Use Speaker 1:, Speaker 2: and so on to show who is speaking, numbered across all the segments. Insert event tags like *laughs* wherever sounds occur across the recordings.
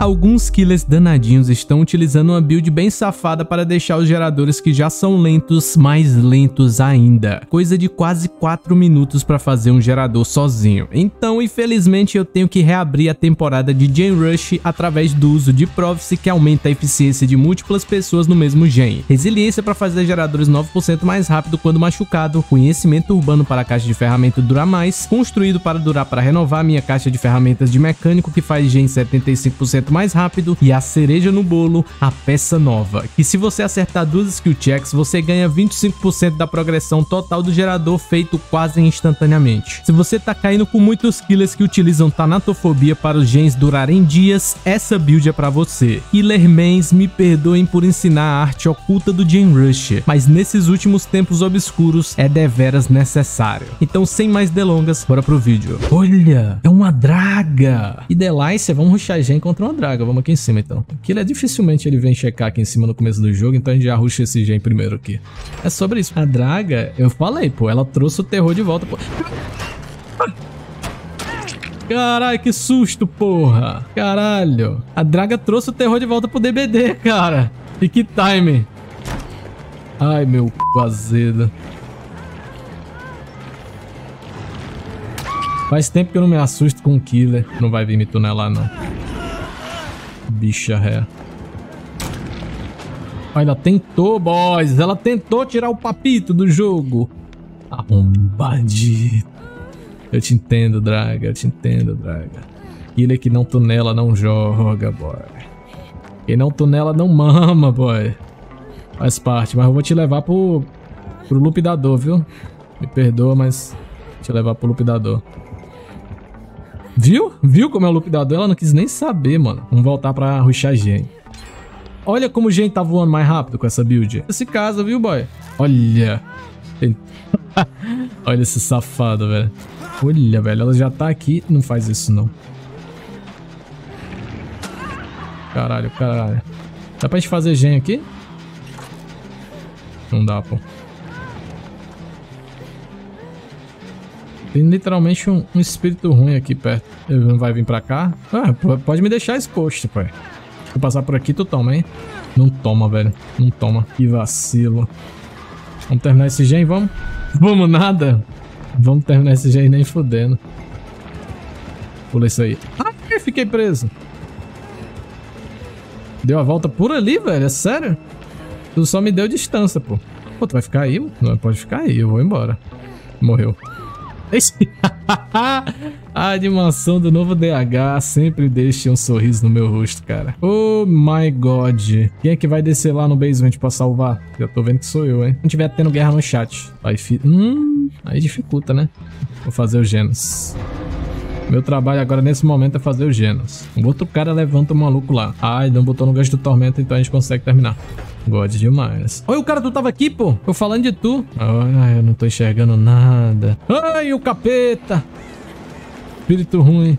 Speaker 1: Alguns killers danadinhos estão utilizando uma build bem safada para deixar os geradores que já são lentos mais lentos ainda. Coisa de quase 4 minutos para fazer um gerador sozinho. Então, infelizmente, eu tenho que reabrir a temporada de Gen Rush através do uso de Prophecy que aumenta a eficiência de múltiplas pessoas no mesmo gen. Resiliência para fazer geradores 9% mais rápido quando machucado, conhecimento urbano para a caixa de ferramenta durar mais, construído para durar para renovar minha caixa de ferramentas de mecânico que faz gen 75% mais rápido e a cereja no bolo, a peça nova, que se você acertar duas skill checks, você ganha 25% da progressão total do gerador feito quase instantaneamente. Se você tá caindo com muitos killers que utilizam Tanatofobia para os gens durarem dias, essa build é para você. Killermans, me perdoem por ensinar a arte oculta do Gen Rush, mas nesses últimos tempos obscuros é deveras necessário. Então sem mais delongas, bora pro vídeo. Olha, é uma draga! E Delice, vamos rushar Gen contra uma draga. Vamos aqui em cima, então. Aquilo é dificilmente ele vem checar aqui em cima no começo do jogo, então a gente já rusha esse gen primeiro aqui. É sobre isso. A draga, eu falei, pô, ela trouxe o terror de volta, pô. Caralho, que susto, porra. Caralho. A draga trouxe o terror de volta pro DBD, cara. E que time. Ai, meu c... azedo. Faz tempo que eu não me assusto com um killer. Não vai vir me tunelar, não bicha ré. Ela tentou, boys. Ela tentou tirar o papito do jogo. Arrombadito. Eu te entendo, Draga. Eu te entendo, Draga. Ele que não tunela não joga, boy. Quem não tunela não mama, boy. Faz parte, mas eu vou te levar pro, pro lupidador, viu? Me perdoa, mas te levar pro lupidador. Viu? Viu como é o lupidador? Ela não quis nem saber, mano. Vamos voltar pra ruxar Gen. Olha como o Gen tá voando mais rápido com essa build. Esse casa, viu, boy? Olha. *laughs* Olha esse safado, velho. Olha, velho. Ela já tá aqui. Não faz isso, não. Caralho, caralho. Dá pra gente fazer gen aqui? Não dá, pô. Tem literalmente um, um, espírito ruim aqui perto. Ele não vai vir pra cá? Ah, pode me deixar exposto, pai. Vou passar por aqui, tu toma, hein? Não toma, velho. Não toma. Que vacilo. Vamos terminar esse gen, vamos? Vamos nada. Vamos terminar esse gen nem fudendo. Pula isso aí. Ai, fiquei preso. Deu a volta por ali, velho. É sério? Tu só me deu distância, pô. Pô, tu vai ficar aí? Não, pode ficar aí. Eu vou embora. Morreu. *laughs* a animação do novo DH sempre deixa um sorriso no meu rosto, cara. Oh my god. Quem é que vai descer lá no basement pra salvar? Eu tô vendo que sou eu, hein? Não tiver tendo guerra no chat. Aí, fi... hum, aí dificulta, né? Vou fazer o Genos. Meu trabalho agora nesse momento é fazer o Genos. O outro cara levanta o maluco lá. Ai, não botou no gancho do Tormenta, então a gente consegue terminar. God demais. Oi, o cara, tu tava aqui, pô? Eu falando de tu. Ai, eu não tô enxergando nada. Ai, o capeta. Espírito ruim.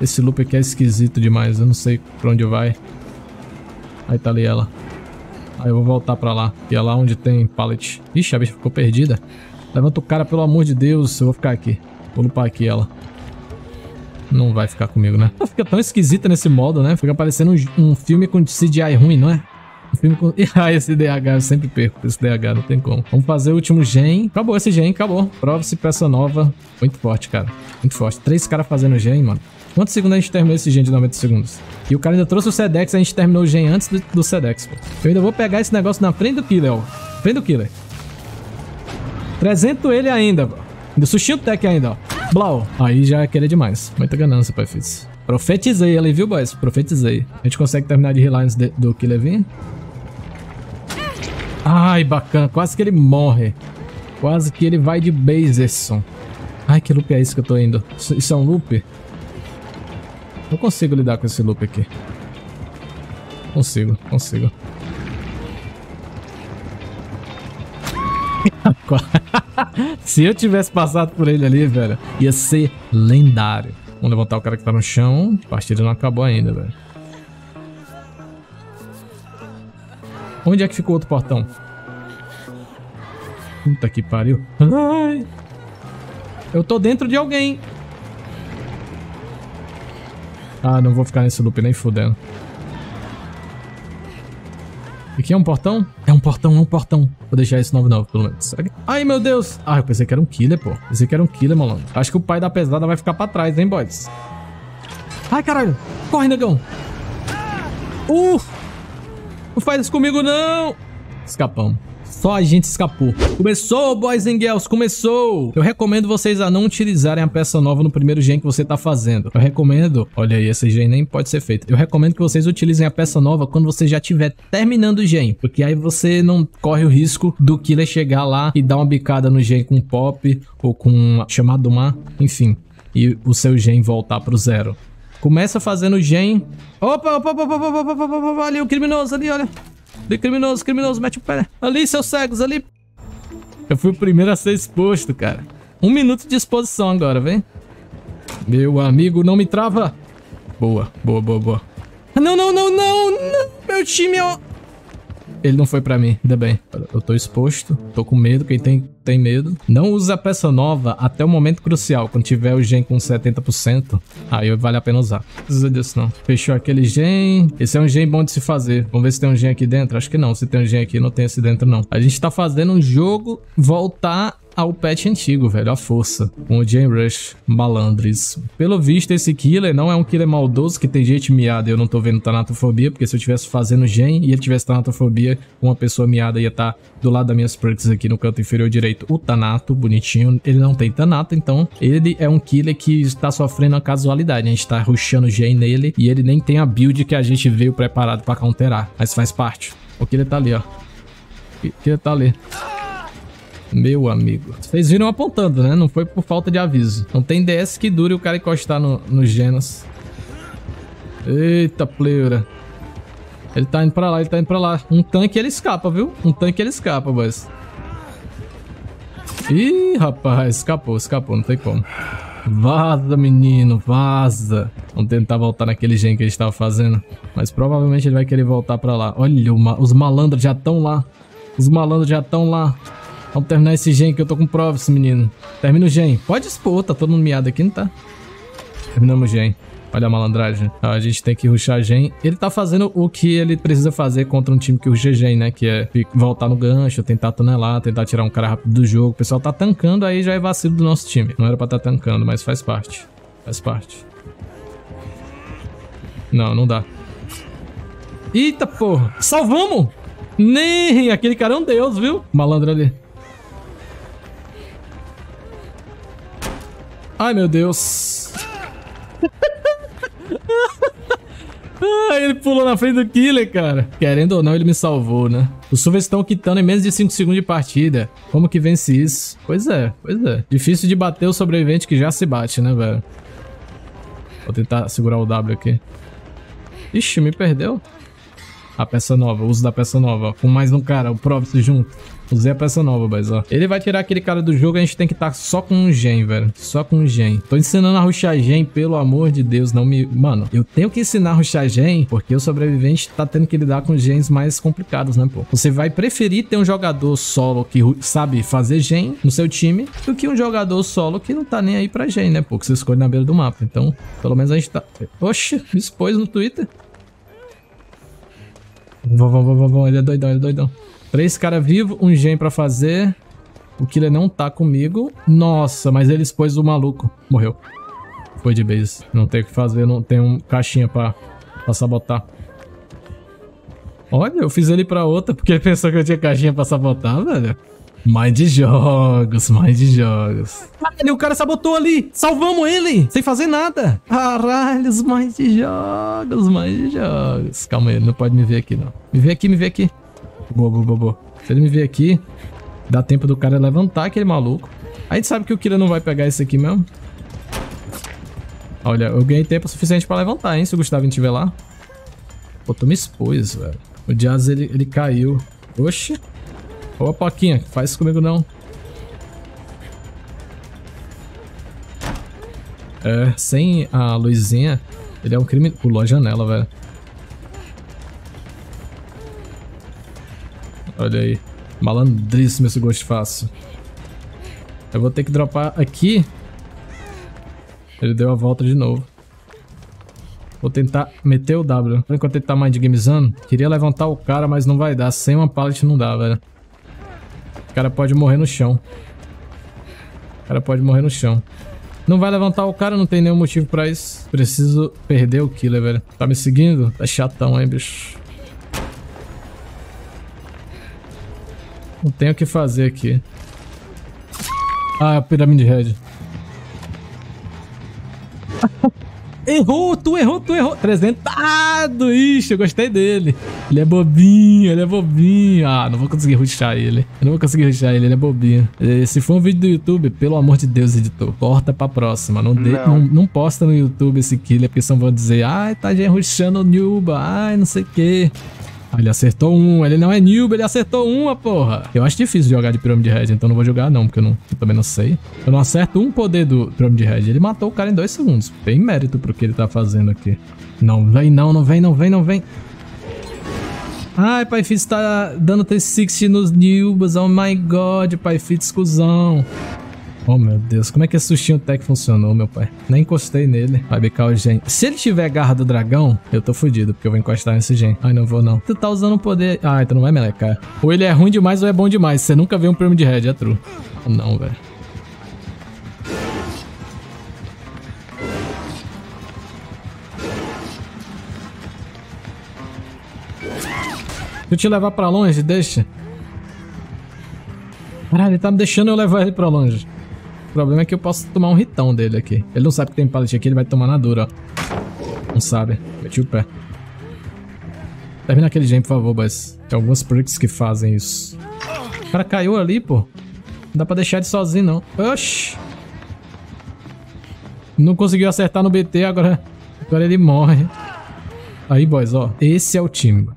Speaker 1: Esse loop aqui é esquisito demais. Eu não sei pra onde vai. Aí tá ali ela. Aí eu vou voltar pra lá. E é lá onde tem pallet. Ixi, a bicha ficou perdida. Levanta o cara, pelo amor de Deus. Eu vou ficar aqui. Vou lupar aqui ela. Não vai ficar comigo, né? Ela fica tão esquisita nesse modo, né? Fica parecendo um, um filme com CGI ruim, não é? Um filme com... *laughs* Ah, esse DH, eu sempre perco esse DH, não tem como. Vamos fazer o último gen. Acabou esse gen, acabou. Prova-se peça nova. Muito forte, cara. Muito forte. Três caras fazendo gen, mano. Quantos segundos a gente terminou esse gen de 90 segundos? E o cara ainda trouxe o Sedex, a gente terminou o gen antes do, do Sedex, pô. Eu ainda vou pegar esse negócio na frente do Killer, ó. Frente do Killer. 300 ele ainda, pô. Ainda sustinho tech ainda, ó. Blau. Aí já é demais. Muita ganância, pai, fiz. Profetizei ali, viu, boys? Profetizei. A gente consegue terminar de de, do vir? Ai, bacana. Quase que ele morre. Quase que ele vai de Baserson. Ai, que loop é esse que eu tô indo? Isso, isso é um loop? Eu consigo lidar com esse loop aqui. Consigo, consigo. *laughs* *laughs* Se eu tivesse passado por ele ali, velho, ia ser lendário. Vamos levantar o cara que tá no chão. A partida não acabou ainda, velho. Onde é que ficou outro portão? Puta que pariu. Ai. Eu tô dentro de alguém. Ah, não vou ficar nesse loop nem fudendo. Aqui é um portão? É um portão, é um portão. Vou deixar esse novo, novo, pelo menos. Ai, meu Deus. Ah, eu pensei que era um killer, pô. Pensei que era um killer, malandro. Acho que o pai da pesada vai ficar pra trás, hein, boys? Ai, caralho. Corre, negão. Uh! Não faz isso comigo, não. Escapamos. Só a gente escapou. Começou, boys and girls, começou! Eu recomendo vocês a não utilizarem a peça nova no primeiro gen que você tá fazendo. Eu recomendo... Olha aí, esse gen nem pode ser feito. Eu recomendo que vocês utilizem a peça nova quando você já estiver terminando o gen. Porque aí você não corre o risco do killer chegar lá e dar uma bicada no gen com pop ou com chamado mar, enfim. E o seu gen voltar pro zero. Começa fazendo gen... Opa, opa, opa, opa, opa, opa, opa, opa, opa, ali o criminoso ali, olha. De criminoso, criminoso, mete o pé. Ali, seus cegos, ali. Eu fui o primeiro a ser exposto, cara. Um minuto de exposição agora, vem. Meu amigo, não me trava. Boa, boa, boa, boa. Não, não, não, não, não. Meu time, ó. Ele não foi pra mim, ainda bem. Eu tô exposto, tô com medo, quem tem, tem medo. Não use a peça nova até o momento crucial, quando tiver o gen com 70%. Aí vale a pena usar. Não precisa disso não. Fechou aquele gen. Esse é um gen bom de se fazer. Vamos ver se tem um gen aqui dentro. Acho que não. Se tem um gen aqui, não tem esse dentro não. A gente tá fazendo um jogo voltar ao patch antigo, velho, a força, com o Jane Rush, malandres. Pelo visto, esse killer não é um killer maldoso que tem gente miada eu não tô vendo tanatofobia, porque se eu tivesse fazendo Gen e ele tivesse tanatofobia, uma pessoa miada ia estar tá do lado das minhas perks aqui no canto inferior direito. O Tanato, bonitinho, ele não tem Tanato, então ele é um killer que está sofrendo a casualidade. A gente tá rushando Gen nele e ele nem tem a build que a gente veio preparado pra counterar, mas faz parte. O killer tá ali, ó. O killer tá ali. Meu amigo. Vocês viram apontando, né? Não foi por falta de aviso. Não tem DS que dure o cara encostar no, no Genos. Eita, pleura. Ele tá indo pra lá, ele tá indo pra lá. Um tanque ele escapa, viu? Um tanque ele escapa, boys. Ih, rapaz, escapou, escapou, não tem como. Vaza, menino, vaza. Vamos tentar voltar naquele gen que a gente tava fazendo. Mas provavelmente ele vai querer voltar pra lá. Olha, os malandros já estão lá. Os malandros já estão lá. Vamos terminar esse gen que eu tô com prova, esse menino. Termina o gen. Pode expor, tá todo mundo miado aqui, não tá? Terminamos o gen. Olha a malandragem. A gente tem que ruxar gen. Ele tá fazendo o que ele precisa fazer contra um time que ruxa gen, né? Que é voltar no gancho, tentar tunelar, tentar tirar um cara rápido do jogo. O pessoal tá tancando, aí já é vacilo do nosso time. Não era pra tá tancando, mas faz parte. Faz parte. Não, não dá. Eita porra! Salvamos! Nem! Aquele cara é um deus, viu? Malandro ali. Ai, meu Deus. Ai, ele pulou na frente do killer, cara. Querendo ou não, ele me salvou, né? Os surveys estão quitando em menos de 5 segundos de partida. Como que vence isso? Pois é, pois é. Difícil de bater o sobrevivente que já se bate, né, velho? Vou tentar segurar o W aqui. Ixi, me perdeu. A peça nova, o uso da peça nova. Com mais um cara, o Provis junto. Usei a peça nova, mas ó. Ele vai tirar aquele cara do jogo a gente tem que estar tá só com um gen, velho. Só com um gen. Tô ensinando a ruxar gen, pelo amor de Deus, não me... Mano, eu tenho que ensinar a ruxar gen porque o sobrevivente tá tendo que lidar com gens mais complicados, né, pô? Você vai preferir ter um jogador solo que sabe fazer gen no seu time do que um jogador solo que não tá nem aí pra gen, né, pô? Que você escolhe na beira do mapa. Então, pelo menos a gente tá... Oxe, me expôs no Twitter. Vamos, vamos, vamos, vamos. Ele é doidão, ele é doidão. Três caras vivos, um gen pra fazer. O killer não tá comigo. Nossa, mas ele expôs o maluco. Morreu. Foi de base. Não tem o que fazer, não tem um caixinha pra, pra sabotar. Olha, eu fiz ele pra outra porque ele *laughs* pensou que eu tinha caixinha pra sabotar, velho. Mais de jogos, mais de jogos. Caralho, o cara sabotou ali. Salvamos ele, sem fazer nada. Caralho, mais de jogos, mais de jogos. Calma aí, ele não pode me ver aqui, não. Me vê aqui, me vê aqui. Boa, boa, boa, boa. Se ele me ver aqui, dá tempo do cara levantar aquele maluco. A gente sabe que o Kira não vai pegar esse aqui mesmo. Olha, eu ganhei tempo suficiente pra levantar, hein, se o Gustavo estiver lá. Pô, tu me expôs, velho. O Jazz, ele, ele caiu. Oxi. Ô, Poquinha, faz isso comigo não. É, sem a luzinha, ele é um crime... Pulou a janela, velho. Olha aí. Malandríssimo esse gosto fácil. Eu vou ter que dropar aqui. Ele deu a volta de novo. Vou tentar meter o W. Enquanto ele tá mindgamezando, queria levantar o cara, mas não vai dar. Sem uma pallet não dá, velho. Cara pode morrer no chão. O cara pode morrer no chão. Não vai levantar o cara, não tem nenhum motivo pra isso. Preciso perder o killer, velho. Tá me seguindo? Tá chatão, hein, bicho. Não tenho o que fazer aqui. Ah, pirâmide red. *laughs* Errou, tu errou, tu errou. Trezentado, ixi, eu gostei dele. Ele é bobinho, ele é bobinho. Ah, não vou conseguir ruxar ele. Eu não vou conseguir ruxar ele, ele é bobinho. Se for um vídeo do YouTube, pelo amor de Deus, editor, corta pra próxima. Não, de, não. não, não posta no YouTube esse killer, porque só vão dizer, ai, tá ruxando o Nuba, ai, não sei o que. Ah, ele acertou um. Ele não é noob, ele acertou uma, porra. Eu acho difícil jogar de Pyramid Head, então não vou jogar não, porque eu, não, eu também não sei. Eu não acerto um poder do Pyramid Head. Ele matou o cara em dois segundos. Tem mérito pro que ele tá fazendo aqui. Não vem não, não vem, não vem, não vem. Ai, Pai Fitz tá dando 360 nos noobs. Oh my god, Pai Fitz, cuzão. Oh, meu Deus. Como é que esse sustinho tech funcionou, meu pai? Nem encostei nele. Vai bicar o gen. Se ele tiver garra do dragão, eu tô fudido, porque eu vou encostar nesse gen. Ai, não vou, não. Tu tá usando o poder... Ah, então não vai melecar. Ou ele é ruim demais ou é bom demais. Você nunca vê um prêmio de red, é true. Não, velho. Se eu te levar pra longe, deixa. Caralho, ele tá me deixando eu levar ele pra longe. Problema é que eu posso tomar um ritão dele aqui. Ele não sabe que tem pallet aqui, ele vai tomar na dura, ó. Não sabe. Meti o pé. Termina aquele gen, por favor, boys. Tem algumas perks que fazem isso. O cara caiu ali, pô. Não dá pra deixar ele sozinho, não. Oxi. Não conseguiu acertar no BT, agora, agora ele morre. Aí, boys, ó. Esse é o time.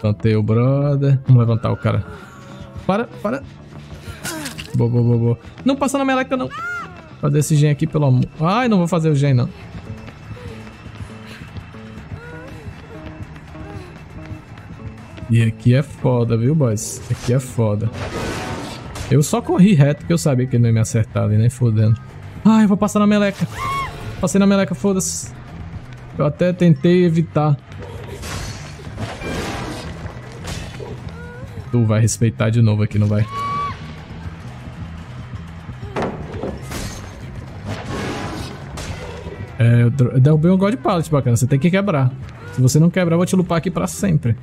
Speaker 1: Plantei o brother. Vamos levantar o cara. Para, para. Boa, boa, boa, boa. Não passa na meleca, não. Fazer esse gen aqui, pelo amor. Ai, não vou fazer o gen, não. E aqui é foda, viu, boys? Aqui é foda. Eu só corri reto porque eu sabia que ele não ia me acertar ali, nem fodendo. Ai, eu vou passar na meleca. Passei na meleca, foda-se. Eu até tentei evitar. Tu vai respeitar de novo aqui, não vai? É, eu derrubei um God Pallet bacana, você tem que quebrar. Se você não quebrar, eu vou te lupar aqui pra sempre.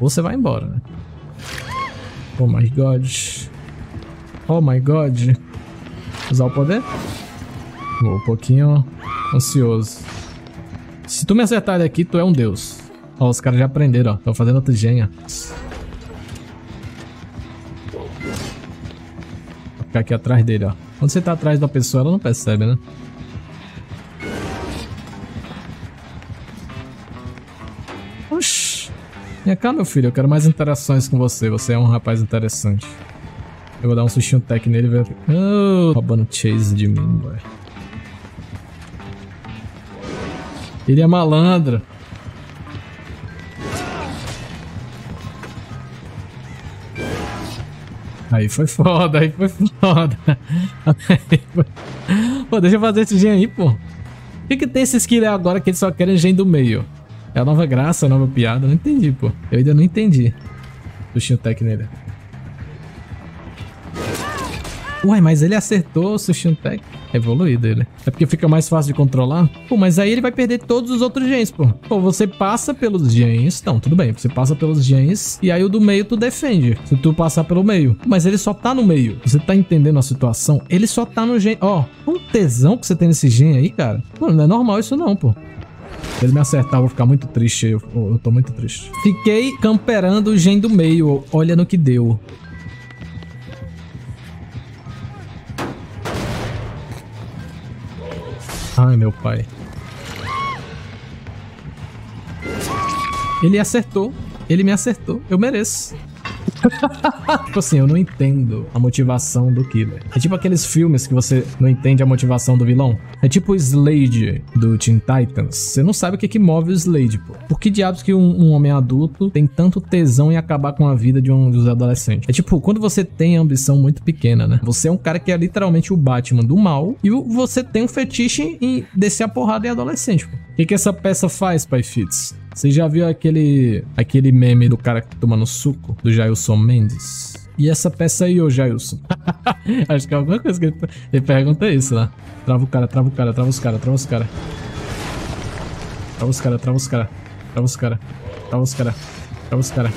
Speaker 1: Ou você vai embora, né? Oh my god. Oh my god. Usar o poder? Vou um pouquinho ansioso. Se tu me acertar daqui, tu é um deus. Ó, os caras já aprenderam, ó. Estão fazendo outra genha. Vou ficar aqui atrás dele, ó. Quando você tá atrás da pessoa, ela não percebe, né? Vem cá, meu filho, eu quero mais interações com você. Você é um rapaz interessante. Eu vou dar um sustinho tech nele ver. Oh, roubando chase de mim, boy. Ele é malandro. Aí foi foda, aí foi foda. *laughs* Pô, deixa eu fazer esse gen aí, pô. Por que, que tem esses killers agora que eles só querem gen do meio? É a nova graça, a nova piada. Não entendi, pô. Eu ainda não entendi. Sushinho Tech nele. Uai, mas ele acertou o Sushin Tech. Evoluído ele. É porque fica mais fácil de controlar? Pô, mas aí ele vai perder todos os outros gens, pô. Pô, você passa pelos gens. Não, tudo bem. Você passa pelos gens e aí o do meio tu defende. Se tu passar pelo meio. Mas ele só tá no meio. Você tá entendendo a situação? Ele só tá no gen. Ó, um tesão que você tem nesse gen aí, cara. Pô, não é normal isso não, pô. Se ele me acertar, eu vou ficar muito triste. Eu, eu tô muito triste. Fiquei camperando o gen do meio. Olha no que deu. Ai, meu pai. Ele acertou. Ele me acertou. Eu mereço. *laughs* tipo assim, eu não entendo a motivação do killer. É tipo aqueles filmes que você não entende a motivação do vilão. É tipo o Slade do Teen Titans. Você não sabe o que, que move o Slade, pô. Por que diabos que um, um homem adulto tem tanto tesão em acabar com a vida de um dos adolescentes? É tipo, quando você tem ambição muito pequena, né? Você é um cara que é literalmente o Batman do mal e você tem um fetiche em descer a porrada em adolescente, pô. O que, que essa peça faz, Pai Fitz? Você já viu aquele, aquele meme do cara que toma no suco, do Jailson Mendes? E essa peça aí, ô Jailson? *laughs* Acho que é alguma coisa que ele, ele pergunta isso lá. Trava o cara, trava o cara, trava os cara, trava os cara. Trava os cara, trava os cara, trava os cara, trava os cara, trava os cara.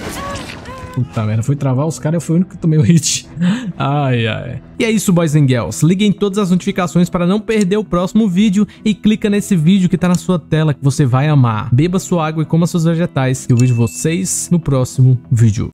Speaker 1: Puta merda, foi travar os caras, eu fui o único que tomei o hit. *laughs* ai, ai. E é isso, boys and girls. Liguem todas as notificações para não perder o próximo vídeo e clica nesse vídeo que tá na sua tela que você vai amar. Beba sua água e coma seus vegetais. Eu vejo vocês no próximo vídeo.